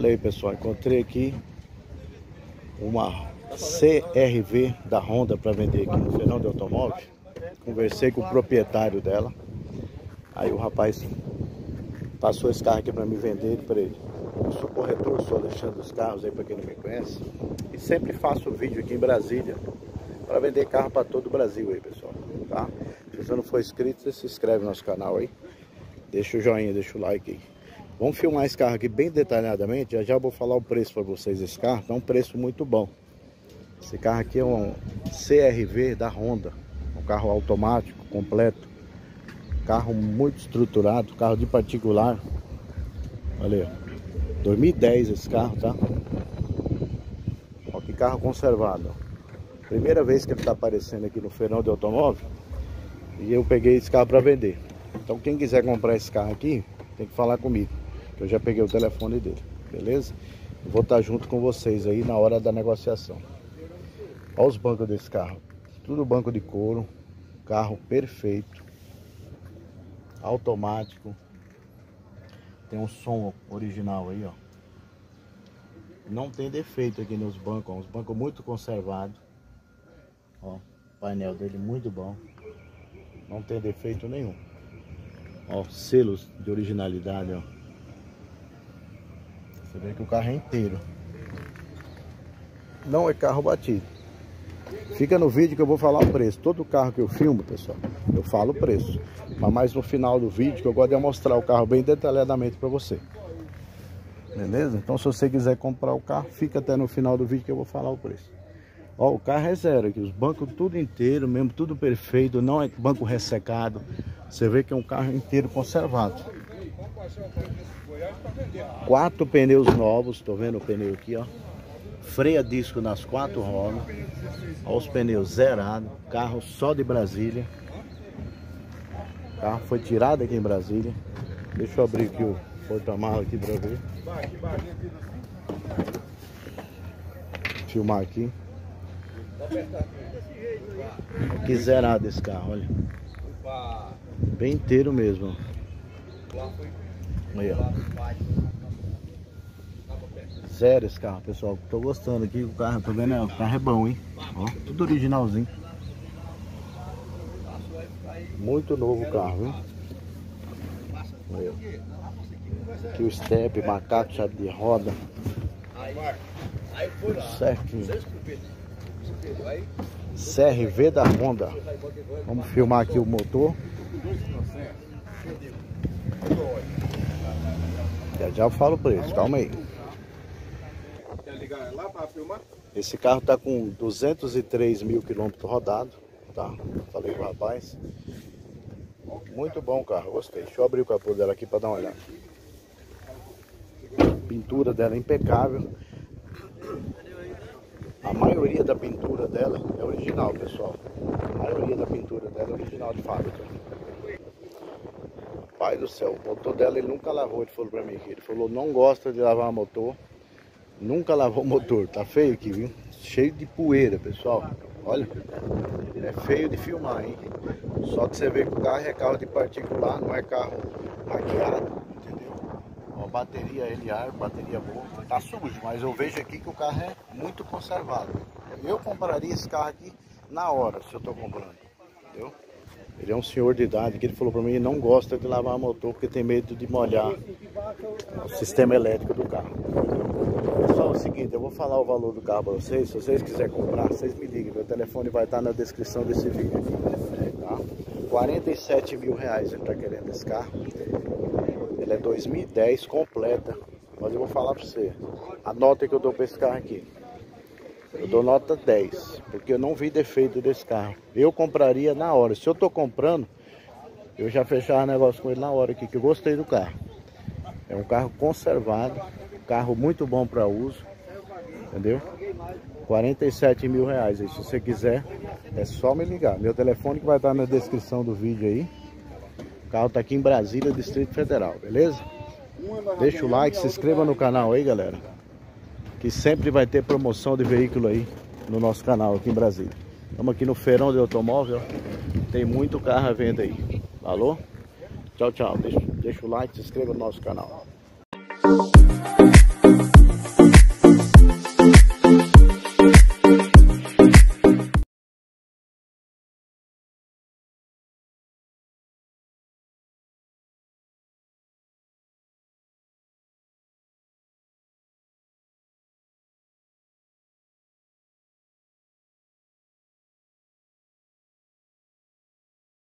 Olha aí pessoal, encontrei aqui uma CRV da Honda para vender aqui no Fernando de Automóvel. Conversei com o proprietário dela. Aí o rapaz passou esse carro aqui para me vender para ele. Eu sou corretor, sou Alexandre dos Carros aí para quem não me conhece. E sempre faço vídeo aqui em Brasília para vender carro para todo o Brasil aí, pessoal. Tá? Se você não for inscrito, se inscreve no nosso canal aí. Deixa o joinha, deixa o like aí. Vamos filmar esse carro aqui bem detalhadamente. Já já vou falar o preço para vocês desse carro. É um preço muito bom. Esse carro aqui é um CRV da Honda. Um carro automático, completo. Carro muito estruturado, carro de particular. Olha aí. 2010 esse carro, tá? Olha que carro conservado. Primeira vez que ele está aparecendo aqui no feirão de automóvel. E eu peguei esse carro para vender. Então quem quiser comprar esse carro aqui, tem que falar comigo. Eu já peguei o telefone dele, beleza? Vou estar junto com vocês aí na hora da negociação. Olha os bancos desse carro. Tudo banco de couro. Carro perfeito. Automático. Tem um som original aí, ó. Não tem defeito aqui nos bancos. Uns bancos muito conservados. Ó, painel dele muito bom. Não tem defeito nenhum. Ó, selos de originalidade, ó. Você vê que o carro é inteiro. Não é carro batido. Fica no vídeo que eu vou falar o preço. Todo carro que eu filmo, pessoal, eu falo o preço. Mas mais no final do vídeo que eu gosto de mostrar o carro bem detalhadamente para você. Beleza? Então se você quiser comprar o carro, fica até no final do vídeo que eu vou falar o preço. Ó, o carro é zero aqui, os bancos tudo inteiro, mesmo tudo perfeito, não é banco ressecado. Você vê que é um carro inteiro conservado. Quatro pneus novos, tô vendo o pneu aqui, ó. Freia disco nas quatro rodas. Olha os pneus zerados. Carro só de Brasília. O carro foi tirado aqui em Brasília. Deixa eu abrir aqui o porta-malas aqui pra ver. Filmar aqui. Que zerado esse carro, olha. Bem inteiro mesmo. Aí, ó. Zero esse carro, pessoal. Tô gostando aqui. O carro, tô vendo, o carro é bom, hein? Ó, tudo originalzinho. Muito novo o carro, hein? Aí, ó. Aqui o step, macaco, chave de roda. Certinho. CRV da Honda. Vamos filmar aqui o motor. Já já eu falo o preço, calma aí. Esse carro tá com 203 mil quilômetros rodados, tá? Falei com o rapaz. Muito bom o carro, gostei. Deixa eu abrir o capô dela aqui para dar uma olhada. pintura dela é impecável. A maioria da pintura dela é original, pessoal. A maioria da pintura dela é original de fábrica. Pai do céu, o motor dela ele nunca lavou, ele falou pra mim aqui. Ele falou, não gosta de lavar motor. Nunca lavou motor, tá feio aqui, viu? Cheio de poeira, pessoal. Olha, é feio de filmar, hein? Só que você vê que o carro é carro de particular, não é carro maquiado, entendeu? Ó, bateria LR, bateria boa. Tá sujo, mas eu vejo aqui que o carro é muito conservado. Eu compraria esse carro aqui na hora, se eu tô comprando? Ele é um senhor de idade que ele falou para mim que não gosta de lavar motor porque tem medo de molhar o sistema elétrico do carro. Pessoal, é o seguinte, eu vou falar o valor do carro para vocês. Se vocês quiserem comprar, vocês me ligam. Meu telefone vai estar na descrição desse vídeo. Tá? 47 mil reais ele está querendo esse carro. Ele é 2010 completa. Mas eu vou falar para você. A nota que eu dou para esse carro aqui. Eu dou nota 10, porque eu não vi defeito desse carro. Eu compraria na hora. Se eu tô comprando, eu já fechava negócio com ele na hora aqui, que eu gostei do carro. É um carro conservado, carro muito bom para uso, entendeu? 47 mil reais. E se você quiser, é só me ligar. Meu telefone que vai estar na descrição do vídeo aí. O carro tá aqui em Brasília, Distrito Federal, beleza? Deixa o like, se inscreva no canal aí, galera que sempre vai ter promoção de veículo aí no nosso canal aqui em Brasília. Estamos aqui no feirão de automóvel, tem muito carro à venda aí. Falou? Tchau, tchau. Deixa, deixa o like, se inscreva no nosso canal.